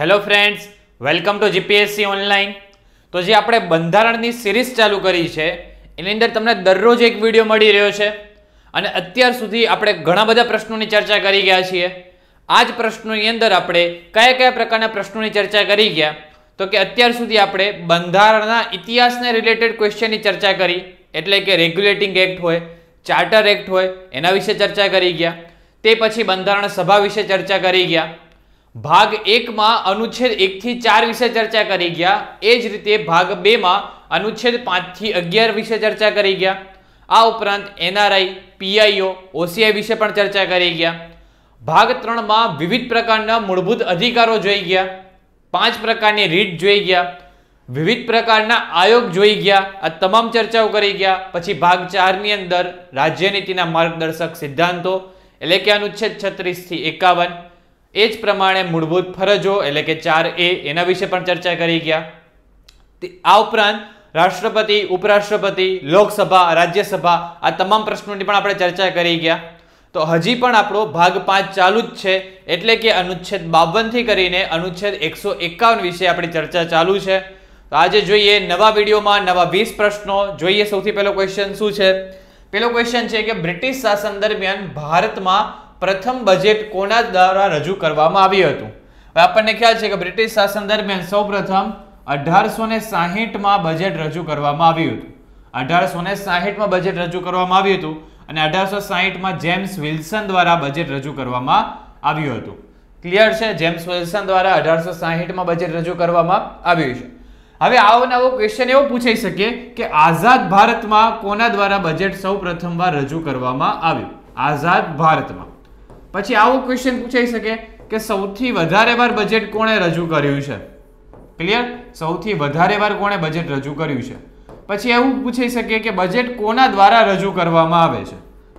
Hello friends welcome to GPSC online તો જે આપણે બંધારણની સિરીઝ ચાલુ કરી છે, એની અંદર તમને દરરોજ એક વીડિયો મળી રહ્યો છે. અને અત્યાર સુધી આપણે ઘણા બધા પ્રશ્નોની ચર્ચા કરી ગયા છીએ. આ જ પ્રશ્નોની અંદર આપણે કયા કયા પ્રકારના પ્રશ્નોની ચર્ચા કરી ગયા? તો કે અત્યાર સુધી આપણે બંધારણના ઇતિહાસને રિલેટેડ ક્વેશ્ચનની ચર્ચા કરી, એટલે કે રેગ્યુલેટિંગ એક્ટ હોય ચાર્ટર એક્ટ હોય, એના વિશે ચર્ચા કરી ગયા. તે પછી બંધારણ સભા વિશે ચર્ચા કરી ગયા. ભાગ એકમાં અનુચ્છેદ એકથી ચાર વિશે ચર્ચા કરી ગયા. એ જ રીતે ભાગ બેમાં અનુચ્છેદ પાંચથી અગિયાર વિશે ચર્ચા કરી ગયા. આ ઉપરાંત એનઆરઆઈ, પીઆઈઓ, ઓસીઆઈ વિશે પણ ચર્ચા કરી ગયા. ભાગ ત્રણમાં વિવિધ પ્રકારના મૂળભૂત અધિકારો જોઈ ગયા. પાંચ પ્રકારની રીટ જોઈ ગયા. વિવિધ પ્રકારના આયોગ જોઈ ગયા. આ તમામ ચર્ચાઓ કરી ગયા. પછી ભાગ ચારની અંદર રાજ્યનીતિના માર્ગદર્શક સિદ્ધાંતો, એટલે કે અનુચ્છેદ છત્રીસથી એકાવન એ જ પ્રમાણે મૂળભૂત ફરજો એટલે કે ચાર એ એના વિશે પણ ચર્ચા કરી ગયા. આ ઉપરાંત રાષ્ટ્રપતિ, ઉપરાષ્ટ્રપતિ, લોકસભા, રાજ્યસભા આ તમામ પ્રશ્નોની પણ આપણે ચર્ચા કરી ગયા. તો હજી પણ આપણો ભાગ પાંચ ચાલુ જ છે એટલે કે અનુચ્છેદ બાવનથી કરીને અનુચ્છેદ એકસો એકાવન વિશે આપણી ચર્ચા ચાલુ છે. તો આજે જોઈએ નવા વિડીયોમાં નવા વીસ પ્રશ્નો. જોઈએ સૌથી પહેલો ક્વેશ્ચન શું છે? પહેલો ક્વેશ્ચન છે કે બ્રિટિશ શાસન દરમિયાન ભારતમાં પ્રથમ બજેટ કોના દ્વારા રજૂ કરવામાં આવ્યું હતું? હવે આપણને ખ્યાલ છે કે બ્રિટિશ શાસન દરમિયાન સૌપ્રથમ અઢારસો ને સાહીઠમાં બજેટ રજૂ કરવામાં આવ્યું હતું. અઢારસો ને સાહીઠમાં બજેટ રજૂ કરવામાં આવ્યું હતું અને અઢારસો સાહીઠમાં જેમ્સ વિલ્સન દ્વારા બજેટ રજૂ કરવામાં આવ્યું હતું. ક્લિયર છે? જેમ્સ વિલ્સન દ્વારા અઢારસો સાહીઠમાં બજેટ રજૂ કરવામાં આવ્યું છે. હવે આવો નવો ક્વેશ્ચન એવો પૂછાઈ શકે કે આઝાદ ભારતમાં કોના દ્વારા બજેટ સૌ પ્રથમવાર રજૂ કરવામાં આવ્યું? આઝાદ ભારતમાં. પછી આવો ક્વેશ્ચન પૂછાઈ શકે કે સૌથી વધારે વાર બજેટ કોણે રજૂ કર્યું છે? ક્લિયર સૌથી વધારે વાર કોણે બજેટ રજૂ કર્યું છે? પછી એવું પૂછાઈ શકે કે બજેટ કોના દ્વારા રજૂ કરવામાં આવે છે?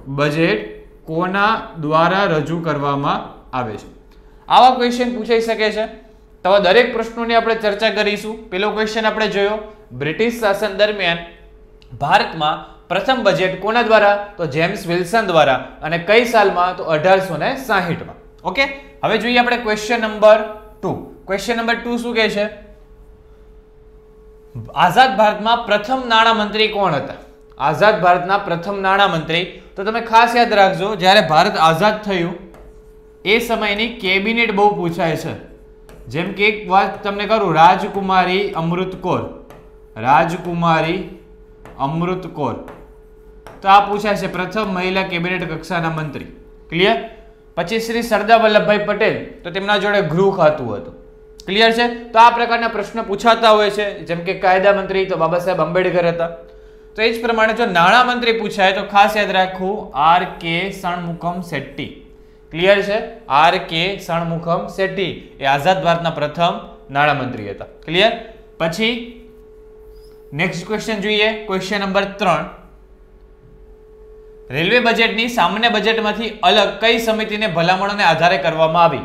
બજેટ કોના દ્વારા રજૂ કરવામાં આવે છે? આવા ક્વેશ્ચન પૂછાઈ શકે છે. તો દરેક પ્રશ્નોની આપણે ચર્ચા કરીશું. પેલો ક્વેશ્ચન આપણે જોયો. બ્રિટિશ શાસન દરમિયાન ભારતમાં પ્રથમ બજેટ કોના દ્વારા? તો જેમ્સ વિલ્સન દ્વારા. અને કઈ સાલમાં? તો અઢારસો ને સાહીઠમાં. ઓકે હવે જોઈએ આપણે question number two question number two શું કહે છે? આઝાદ ભારતમાં પ્રથમ નાણામંત્રી કોણ હતા? આઝાદ ભારતના પ્રથમ નાણામંત્રી તો તમે ખાસ યાદ રાખજો, જ્યારે ભારત આઝાદ થયું, એ સમયની કેબિનેટ બહુ પૂછાય છે. જેમ કે એક વાત તમને કરું, રાજકુમારી અમૃત કોર. રાજકુમારી અમૃત કૌર. તો આ પૂછાય છે પ્રથમ મહિલા કેબિનેટ કક્ષાના મંત્રી. ક્લિયર પછી શ્રી સરદાર વલ્લભભાઈ પટેલ, તો તેમના જોડે ગૃહ ખાતું હતું. ક્લિયર છે? તો આ પ્રકારના પ્રશ્ન પૂછાતા હોય છે. જેમ કે કાયદા મંત્રી, તો બાબા સાહેબ આંબેડકર હતા. તો એ જ પ્રમાણે જો નાણાં મંત્રી પૂછાય, તો ખાસ યાદ રાખવું, R K Shanmukham Chetty. Clear છે? આર કે સણમુખમ શેટ્ટી એ આઝાદ ભારતના પ્રથમ નાણામંત્રી હતા. ક્લિયર પછી નેક્સ્ટ ક્વેશ્ચન જોઈએ. ક્વેશ્ચન નંબર ત્રણ. રેલવે બજેટની સામાન્ય બજેટમાંથી અલગ કઈ સમિતિને ભલામણોને આધારે કરવામાં આવી?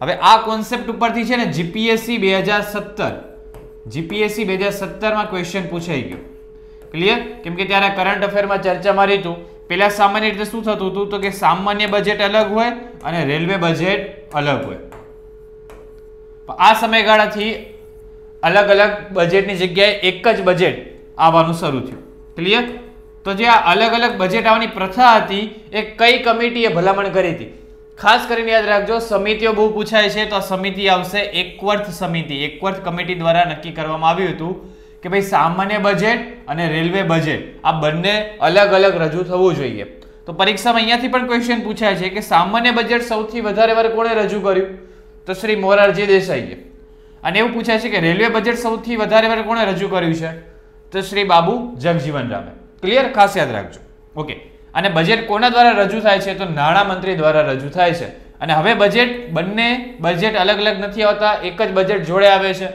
હવે આ કોન્સેપ્ટ ઉપરથી છે ને જીપીએસસી બે હજાર સત્તર. જીપીએસસી બે હજાર સત્તરમાં ક્વેશ્ચન પૂછાઈ ગયો. ક્લિયર કેમ કે ત્યારે કરંટ અફેરમાં ચર્ચામાં રહીતું. હતું પેલા સામાન્ય રીતે શું થતું હતું? તો કે સામાન્ય બજેટ અલગ હોય અને રેલવે બજેટ અલગ હોય. આ સમયગાળાથી અલગ અલગ બજેટની જગ્યાએ એક જ બજેટ આવવાનું શરૂ થયું. ક્લિયર તો જે આ અલગ અલગ બજેટ આવવાની પ્રથા હતી, એ કઈ કમિટીએ ભલામણ કરી હતી? ખાસ કરીને યાદ રાખજો, સમિતિઓ બહુ પૂછાય છે, તો આ સમિતિ આવશે એકવર્થ સમિતિ. એકવર્થ કમિટી દ્વારા નક્કી કરવામાં આવ્યું હતું કે ભાઈ સામાન્ય બજેટ અને રેલવે બજેટ આ બંને અલગ અલગ રજૂ થવું જોઈએ. તો પરીક્ષામાં અહીંયાથી પણ ક્વેશ્ચન પૂછાય છે કે સામાન્ય બજેટ સૌથી વધારે વાર કોણે રજૂ કર્યું? તો શ્રી મોરારજી દેસાઈએ. અને એવું પૂછાય છે કે રેલવે બજેટ સૌથી વધારે વાર કોણે રજૂ કર્યું છે? તો શ્રી બાબુ જગજીવન રામે. ક્લિયર ખાસ યાદ રાખજો. ઓકે અને બજેટ કોના દ્વારા રજૂ થાય છે? તો નાણાં મંત્રી દ્વારા રજૂ થાય છે. અને હવે બજેટ બંને બજેટ અલગ અલગ નથી આવતા. એક જ બજેટ જોડે આવે છે.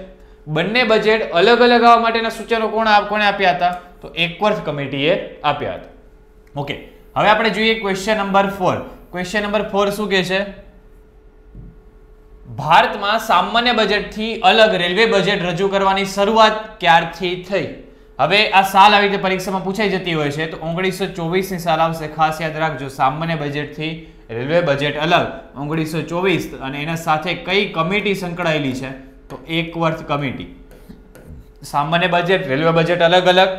બંને બજેટ અલગ અલગ આવવા માટેના સૂચનો કોણ કોણે આપ્યા હતા? તો એકવર્થ કમિટીએ આપ્યા હતા. ઓકે હવે આપણે જોઈએ question number four question number four શું કહે છે? ભારતમાં સામાન્ય બજેટથી અલગ રેલવે બજેટ રજૂ કરવાની શરૂઆત ક્યારથી થઈ? હવે આ સાલ આવી રીતે પરીક્ષામાં પૂછાઈ જતી હોય છે, તો ઓગણીસો ચોવીસની સાલ આવશે. ખાસ યાદ રાખજો, સામાન્ય બજેટથી રેલવે બજેટ અલગ. ઓગણીસો ચોવીસ અને એના સાથે કઈ કમિટી સંકળાયેલી છે? તો એક વર્ષ કમિટી સામાન્ય બજેટ રેલવે બજેટ અલગ અલગ.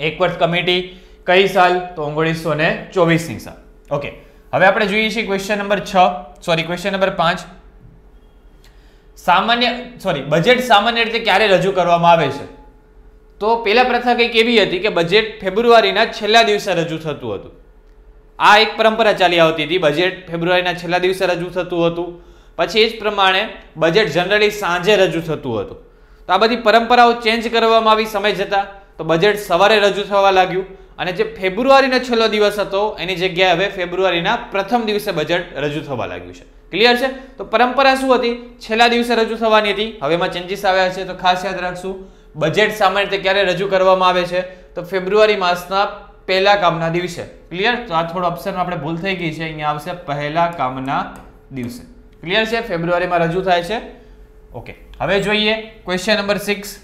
એક વર્ષ કમિટી કઈ સાલ? તો ઓગણીસો ને ચોવીસની સાલ. ઓકે હવે આપણે જોઈએ છીએ ક્વેશ્ચન નંબર છ. સોરી ક્વેશ્ચન નંબર પાંચ. સામાન્ય સોરી બજેટ સામાન્ય રીતે ક્યારે રજૂ કરવામાં આવે છે? તો પહેલાં પ્રથા કંઈક એવી હતી કે બજેટ ફેબ્રુઆરીના છેલ્લા દિવસે રજૂ થતું હતું. આ એક પરંપરા ચાલી આવતી હતી. બજેટ ફેબ્રુઆરીના છેલ્લા દિવસે રજૂ થતું હતું. પછી એ જ પ્રમાણે બજેટ જનરલી સાંજે રજૂ થતું હતું. તો આ બધી પરંપરાઓ ચેન્જ કરવામાં આવી, સમય જતાં તો બજેટ સવારે રજૂ થવા લાગ્યું અને જે ફેબ્રુઆરીનો છેલ્લો દિવસ હતો, એની જગ્યાએ હવે ફેબ્રુઆરીના પ્રથમ દિવસે બજેટ રજૂ થવા લાગ્યું છે. ક્લિયર છે? તો પરંપરા શું હતી? છેલ્લા દિવસે રજૂ થવાની હતી. હવે એમાં ચેન્જીસ આવ્યા છે, તો ખાસ યાદ રાખશું. બજેટ સામાન્ય રીતે ક્યારે રજૂ કરવામાં આવે છે? તો ફેબ્રુઆરી માસના પહેલા કામના દિવસે. ક્લિયર તો આ થોડો ઓપ્શનમાં આપણે ભૂલ થઈ ગઈ છે. અહીંયા આવશે પહેલા કામના દિવસે. ક્લિયર છે? ફેબ્રુઆરીમાં રજૂ થાય છે? ઓકે હવે જોઈએ ક્વેશ્ચન નંબર સિક્સ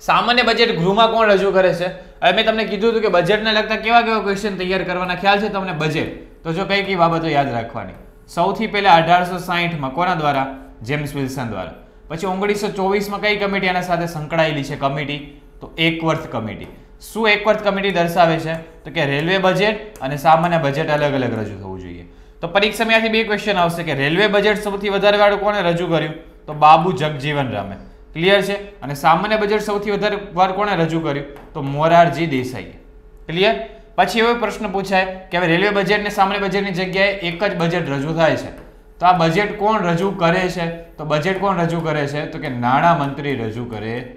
સામાન્ય બજેટ ગૃહમાં કોણ રજૂ કરે છે? હવે મેં તમને કીધું હતું કે બજેટને લગતા કેવા કેવા ક્વેશ્ચન તૈયાર કરવાના ખ્યાલ છે તમને બજેટ તો જો કઈ કઈ બાબતો યાદ રાખવાની. સૌથી પહેલા અઢારસો સાહીઠમાં કોના દ્વારા? જેમ્સ વિલ્સન દ્વારા. પછી ઓગણીસો ચોવીસમાં કઈ કમિટી આના સાથે સંકળાયેલી છે કમિટી? તો એકવર્થ કમિટી. શું એકવર્થ કમિટી દર્શાવે છે? તો કે રેલવે બજેટ અને સામાન્ય બજેટ અલગ અલગ રજૂ થવું જોઈએ. તો પરીક્ષામાં આથી બે ક્વેશ્ચન આવશે કે રેલવે બજેટ સૌથી વધારે વાળું કોણે રજૂ કર્યું? તો બાબુ જગજીવન રામે. ક્લિયર છે? અને સામાન્ય બજેટ સૌથી વધારે વાર કોણે રજૂ કર્યું? તો મોરારજી દેસાઈએ. ક્લિયર પછી એવો પ્રશ્ન પૂછાય કે હવે રેલવે બજેટને સામાન્ય બજેટની જગ્યાએ એક જ બજેટ રજૂ થાય છે. તો આ બજેટ કોણ રજૂ કરે છે? તો બજેટ કોણ રજૂ કરે છે? તો કે નાણાં મંત્રી રજૂ કરે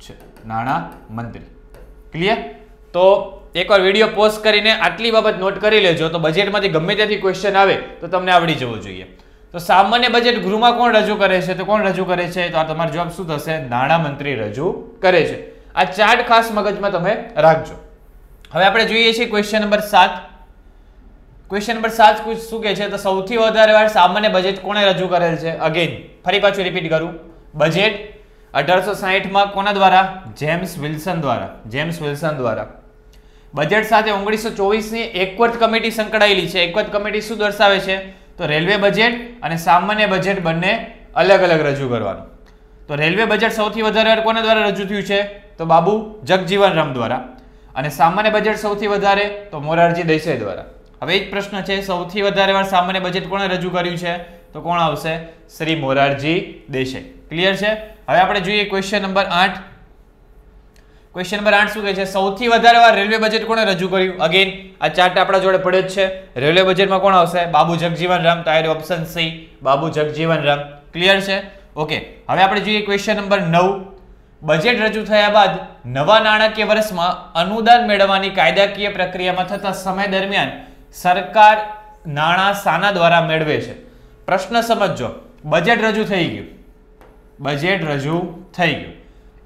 છે. નાણાં મંત્રી. ક્લિયર તો એકવાર વીડિયો પોસ્ટ કરીને આટલી બાબત નોટ કરી લેજો. તો બજેટમાંથી ગમે ત્યાંથી ક્વેશ્ચન આવે, તો તમને આવડી જવું જોઈએ. તો સામાન્ય બજેટ ગૃહમાં કોણ રજૂ કરે છે? તો કોણ રજૂ કરે છે? તો આ તમારો જવાબ શું થશે? નાણાં મંત્રી રજૂ કરે છે. આ ચાર્ટ ખાસ મગજમાં તમે રાખજો. હવે આપણે જોઈએ છીએ ક્વેશ્ચન નંબર સાત. ક્વેશ્ચન નંબર સાત શું કહે છે? તો સૌથી વધારે વાર સામાન્ય બજેટ કોણે રજૂ કરેલ છે? અગેન ફરી પાછું રિપીટ કરું. બજેટ અઢારસો સાહીઠમાં કોના દ્વારા? જેમ્સ વિલ્સન દ્વારા. જેમ્સ વિલ્સન દ્વારા. બજેટ સાથે ઓગણીસો ચોવીસની એકવર્ત કમિટી સંકળાયેલી છે. એકવર્ત કમિટી શું દર્શાવે છે? તો રેલવે બજેટ અને સામાન્ય બજેટ બંને અલગ અલગ રજૂ કરવાનું. તો રેલવે બજેટ સૌથી વધારે વાર કોના દ્વારા રજૂ થયું છે? તો બાબુ જગજીવન રામ દ્વારા. અને સામાન્ય બજેટ સૌથી વધારે તો મોરારજી દેસાઈ દ્વારા. હવે એક પ્રશ્ન છે, સૌથી વધારે વાર સામાન્ય બજેટ કોણે રજૂ કર્યું છે? તો કોણ આવશે? શ્રી મોરારજી દેસાઈ. ક્લિયર છે? હવે આપણે જોઈએ ક્વેશ્ચન નંબર આઠ. ક્વેશ્ચન નંબર આઠ શું કહે છે? સૌથી વધારે વાર રેલવે બજેટ કોણે રજૂ કર્યું? અગેન આ ચાર્ટ આપણા જોડે પડે જ છે. રેલવે બજેટમાં કોણ આવશે? બાબુ જગજીવન રામ તો option C Babu Jagjivan Ram. Clear છે? ઓકે હવે આપણે જોઈએ ક્વેશ્ચન નંબર નવ. બજેટ રજૂ થયા બાદ નવા નાણાકીય વર્ષમાં અનુદાન મેળવવાની કાયદાકીય પ્રક્રિયામાં થતા સમય દરમિયાન સરકાર નાણાં સાના દ્વારા મેળવે છે. પ્રશ્ન સમજજો. બજેટ રજૂ થઈ ગયું. બજેટ રજૂ થઈ ગયું.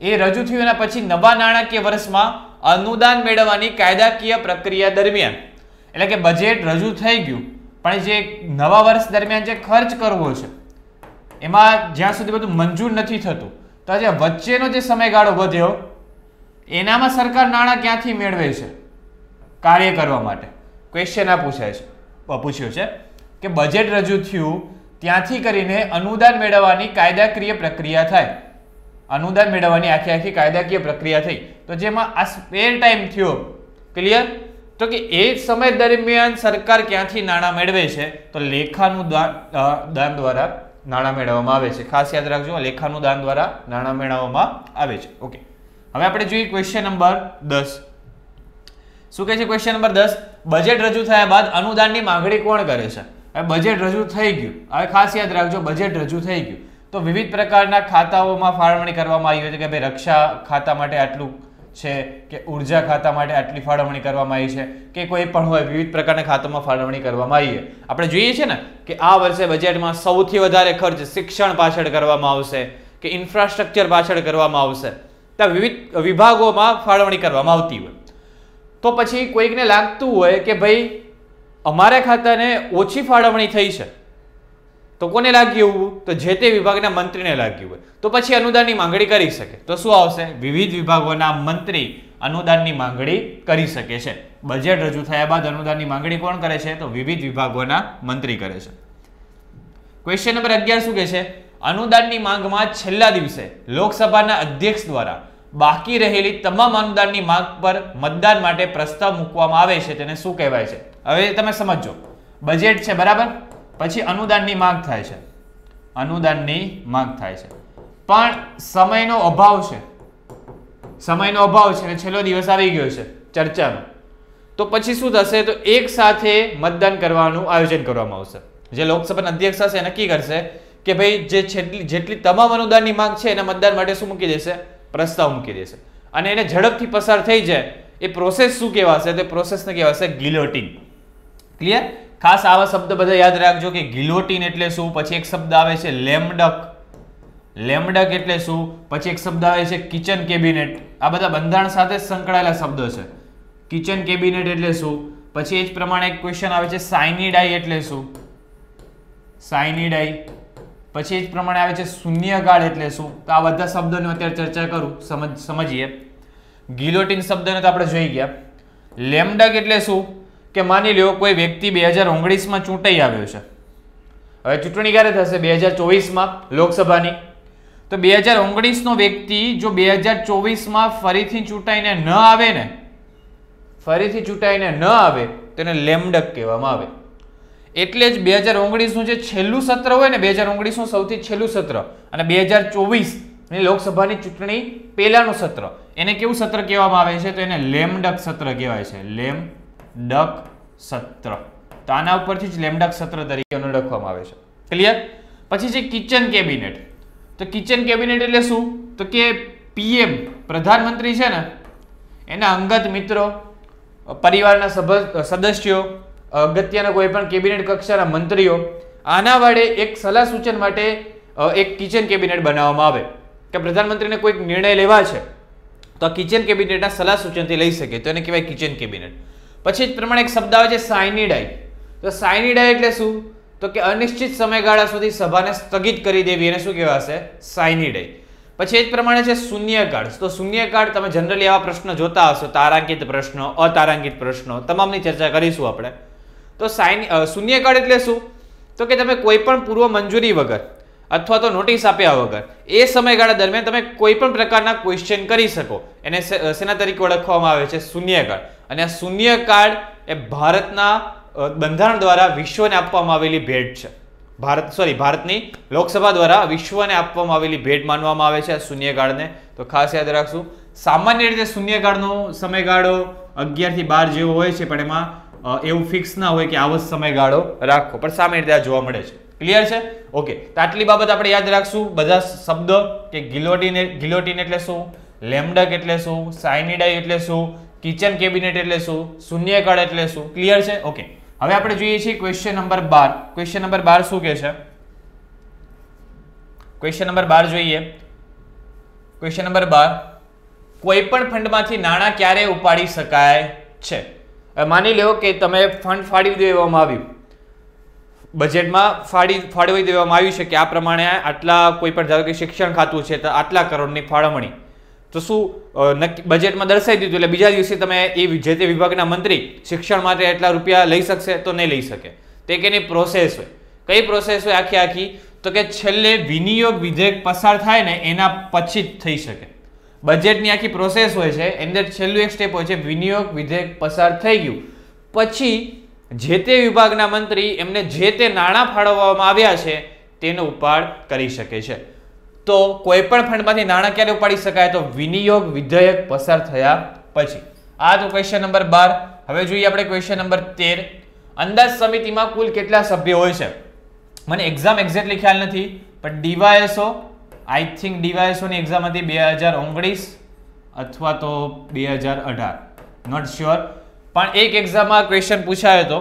એ રજૂ થયું એના પછી નવા નાણાકીય વર્ષમાં અનુદાન મેળવવાની કાયદાકીય પ્રક્રિયા દરમિયાન. એટલે કે બજેટ રજૂ થઈ ગયું. પણ જે નવા વર્ષ દરમિયાન જે ખર્ચ કરવો છે, એમાં જ્યાં સુધી બધું મંજૂર નથી થતું, તો જે વચ્ચેનો જે સમયગાળો વધ્યો, એનામાં સરકાર નાણાં ક્યાંથી મેળવે છે? કાર્ય કરવા માટે. ક્વેશ્ચન આ પૂછાય છે. પૂછ્યો છે કે બજેટ રજૂ થયું ત્યાંથી કરીને અનુદાન મેળવવાની કાયદાકીય પ્રક્રિયા થાય. અનુદાન મેળવવાની આખી આખી કાયદાકીય પ્રક્રિયા થઈ. તો જેમાં આ સ્પેર ટાઈમ થયો ક્લિયર તો કે એ સમય દરમિયાન સરકાર ક્યાંથી નાણાં મેળવે છે? તો લેખાનું દાન દ્વારા નાણાં મેળવવામાં આવે છે. ખાસ યાદ રાખજો લેખાનું દાન દ્વારા નાણાં મેળવવામાં આવે છે. ઓકે. હવે આપણે જોઈએ ક્વેશ્ચન નંબર દસ. શું કહે છે ક્વેશ્ચન નંબર દસ? બજેટ રજૂ થયા બાદ અનુદાનની માંગણી કોણ કરે છે? હવે બજેટ રજૂ થઈ ગયું. હવે ખાસ યાદ રાખજો, બજેટ રજૂ થઈ ગયું. તો વિવિધ પ્રકારના ખાતાઓમાં ફાળવણી કરવામાં આવી છે કે ભાઈ રક્ષા ખાતા માટે આટલું છે કે ઊર્જા ખાતા માટે આટલી ફાળવણી કરવામાં આવી છે કે કોઈ પણ હોય, વિવિધ પ્રકારના ખાતામાં ફાળવણી કરવામાં આવી છે આપણે જોઈએ છીએ ને કે આ વર્ષે બજેટમાં સૌથી વધારે ખર્ચ શિક્ષણ પાછળ કરવામાં આવશે કે ઇન્ફ્રાસ્ટ્રક્ચર પાછળ કરવામાં આવશે. ત્યાં વિવિધ વિભાગોમાં ફાળવણી કરવામાં આવતી હોય. તો પછી કોઈકને લાગતું હોય કે ભાઈ અમારા ખાતાને ઓછી ફાળવણી થઈ છે. તો કોને લાગ્યું એવું? તો જે તે વિભાગના મંત્રીને લાગ્યું હોય. તો પછી અનુદાનની માંગણી કરી શકે. તો શું આવશે? વિવિધ વિભાગોના મંત્રી અનુદાનની માંગણી કરી શકે છે. બજેટ રજૂ થયા બાદ અનુદાનની માંગણી કોણ કરે છે? તો વિવિધ વિભાગોના મંત્રી કરે છે. ક્વેશ્ચન નંબર અગિયાર શું કહે છે? અનુદાનની માંગમાં છેલ્લા દિવસે લોકસભાના અધ્યક્ષ દ્વારા બાકી રહેલી તમામ અનુદાનની માંગ પર મતદાન માટે પ્રસ્તાવ મૂકવામાં આવે છે તેને શું કહેવાય છે? હવે તમે સમજો બજેટ છે, બરાબર? પછી અનુદાનની માંગ થાય છે. અનુદાનની માંગ થાય છે. પણ સમયનો અભાવ છે. સમયનો અભાવ છે અને છેલ્લો દિવસ આવી ગયો છે ચર્ચાનો. તો પછી શું થશે? તો એક સાથે મતદાન કરવાનું આયોજન કરવામાં આવશે. જે લોકસભાના અધ્યક્ષ હશે નક્કી કરશે કે ભાઈ, જે જેટલી તમામ અનુદાનની માંગ છે એના મતદાન માટે શું મૂકી દેશે? પ્રસ્તાવ મૂકી દેશે. અને એને ઝડપથી પસાર થઈ જાય. એ પ્રોસેસ શું કહેવાશે? તે પ્રોસેસને કહેવાશે ગિલોટીન. ક્લિયર ખાસ આવા શબ્દ બધા યાદ રાખજો કે ગિલોટીન એટલે શું? પછી એક શબ્દ આવે છે લેમડક. લેમડક એટલે શું? પછી એક શબ્દ આવે છે કિચન કેબિનેટ. આ બધા બંધારણ સાથે સંકળાયેલા શબ્દો છે. કિચન કેબિનેટ એટલે શું? પછી એ જ પ્રમાણે એક ક્વેશ્ચન આવે છે સાયનિડાઈ એટલે શું? સાયનિડાઈ. પછી એ જ પ્રમાણે આવે છે શૂન્યગાળ એટલે શું? તો આ બધા શબ્દોની અત્યારે ચર્ચા કરું, સમજ, સમજીએ. ગિલોટીન શબ્દને તો આપણે જોઈ ગયા. લેમડક એટલે શું? કે માની લ્યો કોઈ વ્યક્તિ બે હજાર ઓગણીસમાં ચૂંટાઈ આવ્યો છે. હવે ચૂંટણી ક્યારે થશે? બે હજાર ચોવીસમાં લોકસભાની. તો બે હજાર ઓગણીસનો વ્યક્તિ જો બે હજાર ચોવીસમાં ફરીથી ચૂંટાઈને ન આવે ને, ફરીથી ચૂંટાઈને ન આવે, તેને લેમડક કહેવામાં આવે. એટલે જ બે હજાર ઓગણીસનું જે છેલ્લું સત્ર હોય ને બે હજાર ઓગણીસનું સૌથી છેલ્લું સત્ર અને બે હજાર ચોવીસની લોકસભાની ચૂંટણી પહેલાનું સત્ર. એને કેવું સત્ર કહેવામાં આવે છે? તો એને લેમડક સત્ર કહેવાય છે. લેમડક સત્ર. તો આના ઉપરથી જ લેમડક સત્ર તરીકે ઓળખવામાં આવે છે. ક્લિયર પછી છે કિચન કેબિનેટ. તો કિચન કેબિનેટ એટલે શું? તો કે પીએમ, પ્રધાનમંત્રી છે ને, એના અંગત મિત્રો પરિવારના સદસ્યો અગત્યના કોઈ પણ કેબિનેટ કક્ષાના મંત્રીઓ, આના વડે એક સલાહ સૂચન માટે એક કિચન કેબિનેટ બનાવવામાં આવે. કે પ્રધાનમંત્રીને કોઈક નિર્ણય લેવા છે, તો કિચન કેબિનેટના સલાહ સૂચનથી લઈ શકે, તો એને કહેવાય કિચન કેબિનેટ. પછી જ પ્રમાણે એક શબ્દ આવે છે સાયનિડાઈ તો સાયનિડાઈ એટલે શું? તો કે અનિશ્ચિત સમયગાળા સુધી સભાને સ્થગિત કરી દેવી, એને શું કહેવાશે? સાયનિડાઈ પછી એ જ પ્રમાણે છે શૂન્યકાળ. તો શૂન્યકાળ તમે જનરલી આવા પ્રશ્નો જોતા હશો, તારાંકિત પ્રશ્નો, અતારાંકિત પ્રશ્નો, તમામની ચર્ચા કરીશું આપણે. તો સાઇન શૂન્યકાળ એટલે શું? તો કે તમે કોઈ પણ પૂર્વ મંજૂરી વગર અથવા તો નોટિસ આપ્યા વગર એ સમયગાળા દરમિયાન તમે કોઈ પણ પ્રકારના ક્વેશ્ચન કરી શકો. એને સેના તરીકે ઓળખવામાં આવે છે શૂન્યકાળ અને આ શૂન્યકાળ એ ભારતના બંધારણ દ્વારા વિશ્વને આપવામાં આવેલી ભેટ છે. ભારત સોરી ભારતની લોકસભા દ્વારા વિશ્વને આપવામાં આવેલી ભેટ માનવામાં આવે છે આ શૂન્યકાળને તો ખાસ યાદ રાખશું. સામાન્ય રીતે શૂન્યકાળનો સમયગાળો અગિયારથી બાર જેવો હોય છે, પણ એમાં એવું ફિક્સ ના હોય કે આવો જ સમયગાળો રાખો. પણ સામાન્ય રીતે આ જોવા મળે છે. ક્લિયર છે? ઓકે તો આટલી બાબત આપણે યાદ રાખશું. બધા શબ્દો કે ગિલોટીન ગિલોટીન એટલે શું? લેમડક એટલે શું? સાયનિડાઈ એટલે શું? કિચન કેબિનેટ એટલે શું? શૂન્યકાળ એટલે શું? ક્લિયર છે? ઓકે હવે આપણે જોઈએ છીએ ક્વેશ્ચન નંબર બાર. ક્વેશ્ચન નંબર બાર શું કહે છે? ક્વેશ્ચન નંબર બાર જોઈએ. ક્વેશ્ચન નંબર બાર. કોઈ પણ ફંડમાંથી નાણાં ક્યારે ઉપાડી શકાય છે? માની લો કે તમે ફંડ ફાળવી દેવામાં આવ્યું. બજેટમાં ફાડી ફાળવી દેવામાં આવ્યું છે કે આ પ્રમાણે આટલા કોઈ પણ, ધારો કે શિક્ષણ ખાતું છે, તો આટલા કરોડની ફાળવણી. તો શું નક્કી બજેટમાં દર્શાવી દીધું, એટલે બીજા દિવસે તમે એ જે તે વિભાગના મંત્રી શિક્ષણ માટે એટલા રૂપિયા લઈ શકશે, તો નહીં લઈ શકે. તે કે એની પ્રોસેસ હોય. કઈ પ્રોસેસ હોય આખી આખી? તો કે છેલ્લે વિનિયોગ વિધેયક પસાર થાય ને એના પછી જ થઈ શકે. બજેટની આખી પ્રોસેસ હોય છે, એની અંદર છેલ્લું એક સ્ટેપ હોય છે, વિનિયોગ, વિધેયક પસાર થઈ ગયું. પછી જે તે વિભાગના મંત્રી એમને જે તે નાણાં ફાળવવામાં આવ્યા છે, તેનો ઉપાડ કરી શકે છે. તો કોઈ પણ ફંડમાંથી નાણાં ક્યારે ઉપાડી શકાય? તો વિનિયોગ, વિધેયક પસાર થયા પછી. આ તો ક્વેશ્ચન નંબર બાર. હવે જોઈએ આપણે ક્વેશ્ચન નંબર તેર. અંદાજ સમિતિમાં કુલ કેટલા સભ્યો હોય છે? મને એક્ઝામ એક્ઝેક્ટલી ખ્યાલ નથી, પણ ડીવાયએસઓ આઈ થિંક ડીવાયસોની એક્ઝામ હતી બે હજાર ઓગણીસ અથવા તો બે હજાર અઢાર. નોટ શ્યોર પણ એક એક્ઝામમાં ક્વેશ્ચન પૂછાયો હતો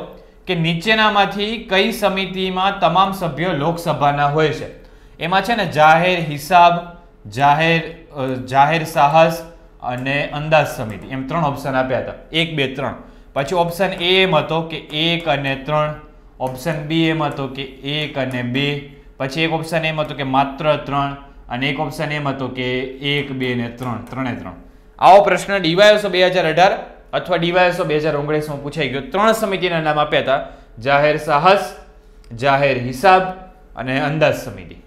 કે નીચેનામાંથી કઈ સમિતિમાં તમામ સભ્યો લોકસભાના હોય છે. એમાં છે ને જાહેર હિસાબ, જાહેર જાહેર સાહસ અને અંદાજ સમિતિ. એમ ત્રણ ઓપ્શન આપ્યા હતા. એક, બે, ત્રણ. પછી ઓપ્શન એ એમ હતો કે એક અને ત્રણ. ઓપ્શન બી એમ હતો કે એક અને બે. પછી એક ઓપ્શન એમ હતો કે માત્ર ત્રણ. અને એક ઓપ્શન એમ હતો કે એક, બે ને ત્રણ, ત્રણે ત્રણ. આવો પ્રશ્ન ડીવાયસો બે હજાર અઢાર અથવા ડીવાયસો બે હજાર ઓગણીસમાં પૂછાઈ ગયો. ત્રણ સમિતિના નામ આપ્યા હતા. જાહેર સાહસ, જાહેર હિસાબ અને અંદાજ સમિતિ.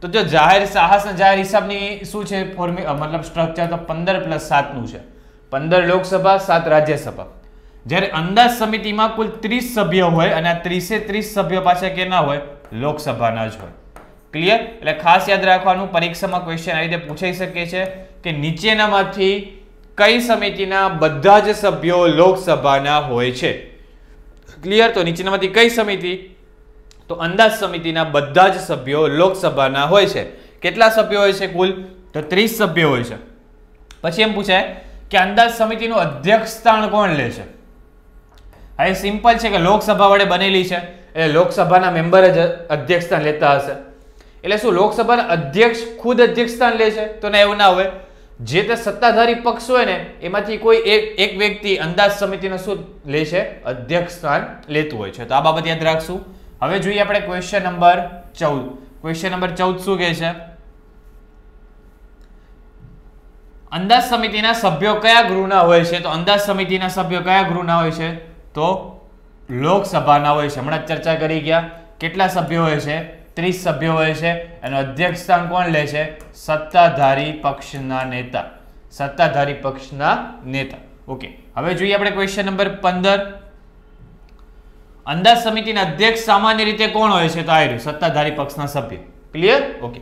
તો જો જાહેર સાહસ અને જાહેર હિસાબની શું છે મતલબ સ્ટ્રક્ચર તો પંદર પ્લસ સાતનું છે. પંદર લોકસભા, સાત રાજ્યસભા. જ્યારે અંદાજ સમિતિમાં કુલ ત્રીસ સભ્ય હોય અને આ ત્રીસે ત્રીસ સભ્યો પાછા કેના હોય? લોકસભાના જ હોય. ક્લિયર એટલે ખાસ યાદ રાખવાનું, પરીક્ષામાં ક્વેશ્ચન આ રીતે પૂછાઈ શકે છે કે નીચેનામાંથી કઈ સમિતિના બધા જ સભ્યો લોકસભાના હોય છે? ક્લિયર તો નીચેનામાંથી કઈ સમિતિ? તો અંદાજ સમિતિના બધા જ સભ્યો લોકસભાના હોય છે. કેટલા સભ્યો હોય છે કુલ? તો ત્રીસ સભ્યો હોય છે. પછી એમ પૂછાય કે અંદાજ સમિતિનું અધ્યક્ષ સ્થાન કોણ લે છે? હવે સિમ્પલ છે કે લોકસભા વડે બનેલી છે. એટલે લોકસભાના મેમ્બર જ અધ્યક્ષ સ્થાન લેતા હશે. એટલે શું, લોકસભાના અધ્યક્ષ ખુદ અધ્યક્ષ સ્થાન લે છે? તો ના, એવું ના હોય. જે તે સત્તાધારી પક્ષ હોય ને, એમાંથી કોઈ એક એક વ્યક્તિ અંદાજ સમિતિનો શું લે છે? અધ્યક્ષ સ્થાન લેતું હોય છે. તો આ બાબત યાદ રાખશું. હવે જોઈએ આપણે ક્વેશ્ચન નંબર ચૌદ. ક્વેશ્ચન નંબર ચૌદ શું કહે છે? અંદાજ સમિતિના સભ્યો કયા ગૃહના હોય છે? તો અંદાજ સમિતિના સભ્યો કયા ગૃહના હોય છે? તો લોકસભાના હોય છે. હમણાં ચર્ચા કરી ગયા. કેટલા સભ્યો હોય છે? ત્રીસ સભ્યો હોય છે એનું અધ્યક્ષ સ્થાન કોણ લે છે? સત્તાધારી પક્ષના નેતા. સત્તાધારી પક્ષના નેતા. ઓકે હવે જોઈએ આપણે ક્વેશ્ચન નંબર પંદર. અંદાજ સમિતિના અધ્યક્ષ સામાન્ય રીતે કોણ હોય છે? તો આ રહ્યું. સત્તાધારી પક્ષના સભ્ય. ક્લિયર ઓકે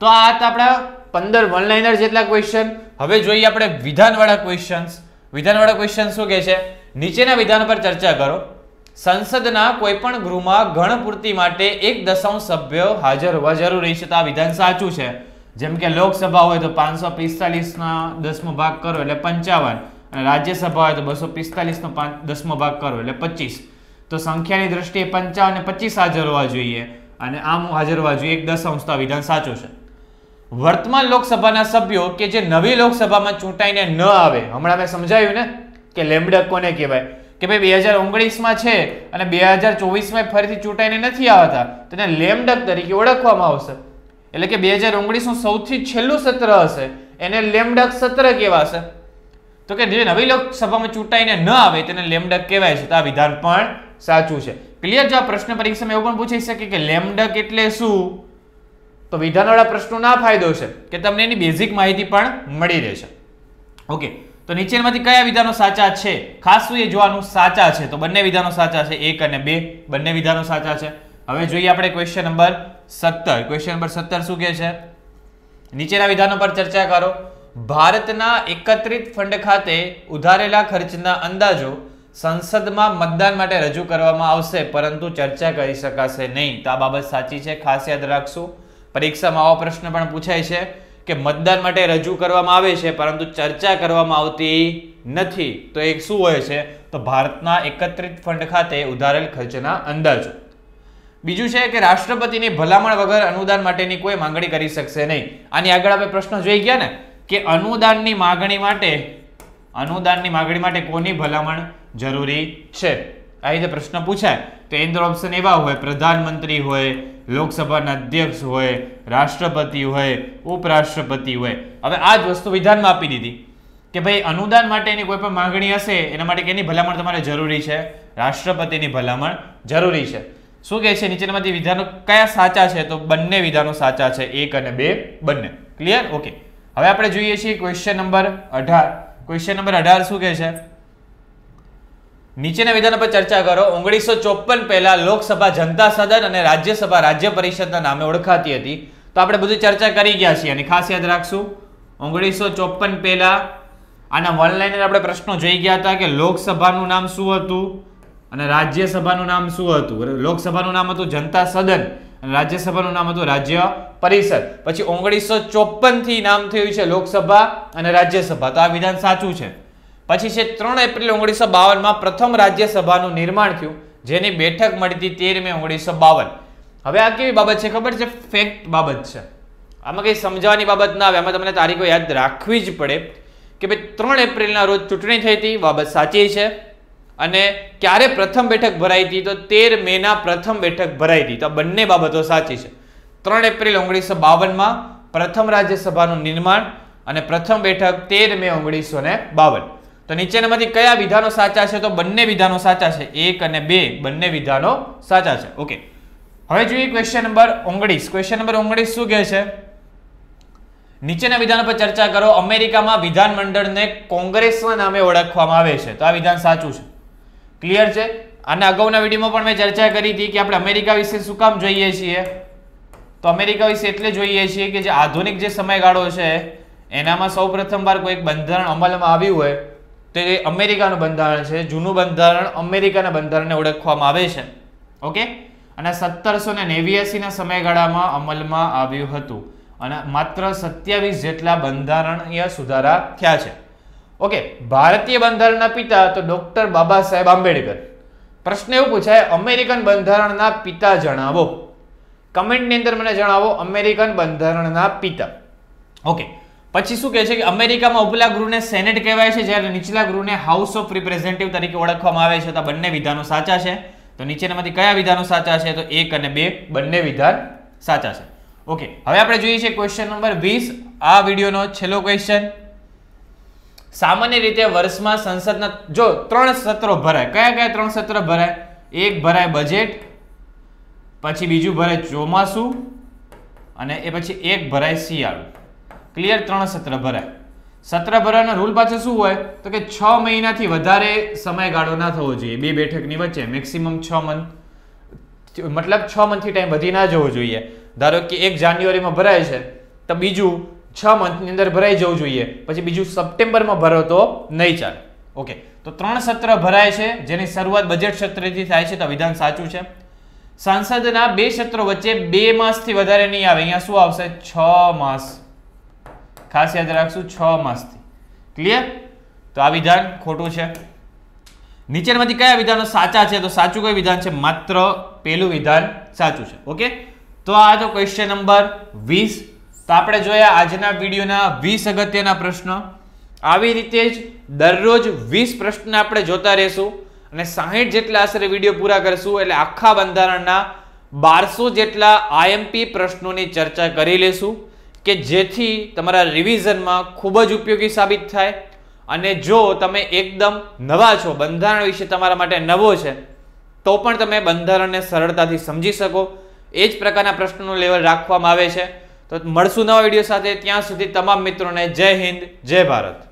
તો આ હતા આપણા પંદર વન લાઇનર જેટલા ક્વેશ્ચન હવે જોઈએ આપણે વિધાનવાળા ક્વેશ્ચન્સ વિધાનવાળા ક્વેશ્ચન શું કહે છે? નીચેના વિધાન પર ચર્ચા કરો. સંસદના કોઈ પણ ગૃહમાં ગણપૂર્તિ માટે એક દશાંશ સભ્યો હાજર હોવા જરૂરી છે તો આ વિધાન સાચું છે. જેમ કે લોકસભા હોય તો પાંચસો પિસ્તાલીસના દસમો ભાગ કરો એટલે પંચાવન અને રાજ્યસભા હોય તો બસો પિસ્તાલીસનો પાંચ દસમો ભાગ કરો એટલે પચીસ. તો સંખ્યાની દ્રષ્ટિએ પંચાવન અને પચીસ હાજર હોવા જોઈએ અને આમ હાજર હોવા જોઈએ એક દશાંશ, તો આ વિધાન સાચું છે. વર્તમાન લોકસભાના સભ્યો કે જે નવી લોકસભામાં ચૂંટાઈને ન આવે, હમણાં મેં સમજાવ્યું ને કે લેમડક કોને કહેવાય? કે ભાઈ બે હજાર ઓગણીસમાં છે અને બે હજાર ચોવીસમાં ફરીથી ચૂંટાઈને નથી આવતા તેને લેમડક તરીકે ઓળખવામાં આવશે. એટલે કે બે હજાર ઓગણીસનું સૌથી છેલ્લું સત્ર હશે, એને લેમડક સત્ર કહેવાશે. તો કે જે નવી લોકસભામાં ચૂંટાઈને ન આવે તેને લેમડક કહેવાય છે. તો આ વિધાન પણ સાચું છે. ક્લિયર જો આ પ્રશ્ન પરીક્ષામાં એવું પણ પૂછી શકે કે લેમડક એટલે શું? તો વિધાનવાળા પ્રશ્નોના ફાયદો છે કે તમને એની બેઝિક માહિતી પણ મળી રહેશે. ઓકે તો નીચેમાંથી કયા વિધાનો સાચા છે? ખાસ એ જોવાનું સાચા છે. તો બંને વિધાનો સાચા છે. એક અને બે બંને વિધાનો સાચા છે. હવે જોઈએ આપણે ક્વેશ્ચન નંબર સત્તર. ક્વેશ્ચન નંબર સત્તર શું કહે છે? નીચેના વિધાનો પર ચર્ચા કરો. ભારતના એકત્રિત ફંડ ખાતે ઉધારેલા ખર્ચના અંદાજો સંસદમાં મતદાન માટે રજૂ કરવામાં આવશે, પરંતુ ચર્ચા કરી શકાશે નહીં. તો આ બાબત સાચી છે? ખાસ યાદ રાખશું. પરીક્ષામાં આવો પ્રશ્ન પણ પૂછાય છે. કે મતદાન માટે રજૂ કરવામાં આવે છે, પરંતુ ચર્ચા કરવામાં આવતી નથી. તો એક શું હોય છે? તો ભારતના એકત્રિત ફંડ ખાતે ઉધારેલ ખર્ચના અંદાજો. બીજું છે કે રાષ્ટ્રપતિની ભલામણ વગર અનુદાન માટેની કોઈ માંગણી કરી શકશે નહીં. આની આગળ આપણે પ્રશ્ન જોઈ ગયા ને? કે અનુદાનની માગણી માટે, અનુદાનની માગણી માટે કોની ભલામણ જરૂરી છે? આ રીતે પ્રશ્ન પૂછાય, તો એની ઓપ્શન એવા હોય, પ્રધાનમંત્રી હોય, લોકસભાના અધ્યક્ષ હોય, રાષ્ટ્રપતિ હોય, ઉપરાષ્ટ્રપતિ હોય. હવે આ જ વસ્તુ વિધાનમાં આપી દીધી કે ભાઈ, અનુદાન માટેની કોઈ પણ માંગણી હશે, એના માટે કેની ભલામણ તમારે જરૂરી છે? રાષ્ટ્રપતિની ભલામણ જરૂરી છે. શું કહે છે? નીચેનામાંથી વિધાનો કયા સાચા છે? તો બંને વિધાનો સાચા છે, એક અને બે બંને. ક્લિયર ઓકે હવે આપણે જોઈએ છીએ ક્વેશ્ચન નંબર અઢાર. ક્વેશ્ચન નંબર અઢાર શું કહે છે? નીચેના વિધાન પર ચર્ચા કરો. ઓગણીસો ચોપન પહેલા લોકસભા જનતા સદન અને રાજ્યસભા રાજ્ય પરિષદના નામે ઓળખાતી હતી. તો આપણે બધું ચર્ચા કરી ગયા છીએ અને ખાસ યાદ રાખશું, ઓગણીસો ચોપન પહેલા આના વન આપણે પ્રશ્નો જોઈ ગયા હતા કે લોકસભાનું નામ શું હતું અને રાજ્યસભાનું નામ શું હતું? લોકસભાનું નામ હતું જનતા સદન અને રાજ્યસભાનું નામ હતું રાજ્ય પરિષદ. પછી ઓગણીસો ચોપનથી નામ થયું છે લોકસભા અને રાજ્યસભા. તો આ વિધાન સાચું છે? પછી છે ત્રણ એપ્રિલ ઓગણીસો બાવનમાં પ્રથમ રાજ્યસભાનું નિર્માણ થયું, જેની બેઠક મળી હતી તેર મે ઓગણીસો બાવન. હવે આ કેવી બાબત છે? ખબર છે? ફેક્ટ બાબત છે. આમાં કંઈ સમજાવવાની બાબત ના આવે. આમાં તમને તારીખો યાદ રાખવી જ પડે કે ભાઈ ત્રણ એપ્રિલના રોજ ચૂંટણી થઈ હતી. બાબત સાચી છે. અને ક્યારે પ્રથમ બેઠક ભરાઈ હતી તો તેર મેના પ્રથમ બેઠક ભરાઈ હતી. તો બંને બાબતો સાચી છે. ત્રણ એપ્રિલ ઓગણીસો બાવનમાં પ્રથમ રાજ્યસભાનું નિર્માણ અને પ્રથમ બેઠક તેર મે ઓગણીસો ને બાવન. તો નીચેનામાંથી કયા વિધાનો સાચા છે? તો બંને વિધાનો સાચા છે. એક અને બે બંને વિધાનો સાચા છે. ઓકે. હવે જોઈએ ક્વેશ્ચન નંબર ઓગણીસ. ક્વેશ્ચન નંબર ઓગણીસ શું કહે છે? નીચેના વિધાન પર ચર્ચા કરો. અમેરિકામાં વિધાનમંડળને કોંગ્રેસના નામે ઓળખવામાં આવે છે. તો આ વિધાન સાચું છે. ક્લિયર છે? આના અગાઉના વિડીયોમાં પણ મેં ચર્ચા કરી હતી કે આપણે અમેરિકા વિશે શું કામ જોઈએ છીએ? તો અમેરિકા વિશે એટલે જોઈએ છીએ કે જે આધુનિક જે સમયગાળો છે, એનામાં સૌ પ્રથમવાર કોઈ એક બંધારણ અમલમાં આવ્યું હોય તો અમેરિકાનું બંધારણ છે. જૂનું બંધારણ અમેરિકાના બંધારણને ઓળખવામાં આવે છે. ઓકે? અને સત્તરસો ને નેવ્યાસીના સમયગાળામાં અમલમાં આવ્યું હતું. અને માત્ર સત્યાવીસ જેટલા બંધારણીય સુધારા થયા છે. ઓકે? ભારતીય બંધારણના પિતા તો ડોક્ટર બાબા સાહેબ આંબેડકર. પ્રશ્ન એવું પૂછાય, અમેરિકન બંધારણના પિતા જણાવો. કમેન્ટની અંદર મને જણાવો, અમેરિકન બંધારણના પિતા. ઓકે? પછી શું કહે છે કે અમેરિકામાં ઉપલા ગૃહને સેનેટ કહેવાય છે, જ્યારે નીચલા ગૃહને હાઉસ ઓફ રિપ્રેઝેન્ટેટિવ તરીકે ઓળખવામાં આવે છે. તો બંને વિધાનો સાચા છે. તો નીચેનામાંથી કયા વિધાનો સાચા છે? તો એક અને બે બંને વિધાન સાચા છે. ઓકે, હવે આપણે જોઈએ છીએ ક્વેશ્ચન નંબર વીસ. આ વિડીયોનો છેલ્લો ક્વેશ્ચન સામાન્ય રીતે વર્ષમાં સંસદના જો ત્રણ સત્રો ભરાય. કયા કયા ત્રણ સત્ર ભરાય? એક ભરાય બજેટ પછી બીજું ભરાય ચોમાસું, અને એ પછી એક ભરાય શિયાળુ. ક્લિયર ત્રણ સત્ર ભરાય સત્ર ભરાના રૂલ પાછો શું હોય? તો કે છ મહિનાથી વધારે સમયગાળો ના થવો જોઈએ. બે બેઠકની વચ્ચે મેક્સિમમ છ મંથ મતલબ છ મંથથી ટાઈમ વધી ના જવો જોઈએ. ધારો કે એક જાન્યુઆરીમાં ભરાય છે, તો બીજું છ મંથની અંદર ભરાઈ જવું જોઈએ. પછી બીજું સપ્ટેમ્બરમાં ભરો તો નહીં ચાલે. ઓકે તો ત્રણ સત્ર ભરાય છે, જેની શરૂઆત બજેટ સત્રથી થાય છે, તો વિધાન સાચું છે. સાંસદના બે સત્રો વચ્ચે બે માસથી વધારે નહીં આવે. અહીંયા શું આવશે? છ માસ. ખાસ યાદ રાખશું, છ માસથી. ક્લિયર તો આ વિધાન ખોટું છે. નીચેનામાંથી કયા વિધાનો સાચા છે? તો સાચું કયું વિધાન છે? માત્ર પેલું વિધાન સાચું છે. ઓકે તો આ તો ક્વેશ્ચન નંબર વીસ. તો આપણે જોયા આજના વિડીયોના વીસ અગત્યના પ્રશ્નો. આવી રીતે જ દરરોજ વીસ પ્રશ્ન આપણે જોતા રહેશું અને સાહીઠ જેટલા આશરે વીડિયો પૂરા કરશું એટલે આખા બંધારણના બારસો જેટલા આઈએમપી પ્રશ્નોની ચર્ચા કરી લેશું. કે જેથી તમારા રિવિઝનમાં ખૂબ જ ઉપયોગી સાબિત થાય અને જો તમે એકદમ નવા છો, બંધારણ વિશે તમારા માટે નવો છે, તો પણ તમે બંધારણને સરળતાથી સમજી શકો. એ જ પ્રકારના પ્રશ્નોનું લેવલ રાખવામાં આવે છે. તો મળશું નવા વીડિયો સાથે. ત્યાં સુધી તમામ મિત્રોને જય હિન્દ, જય ભારત.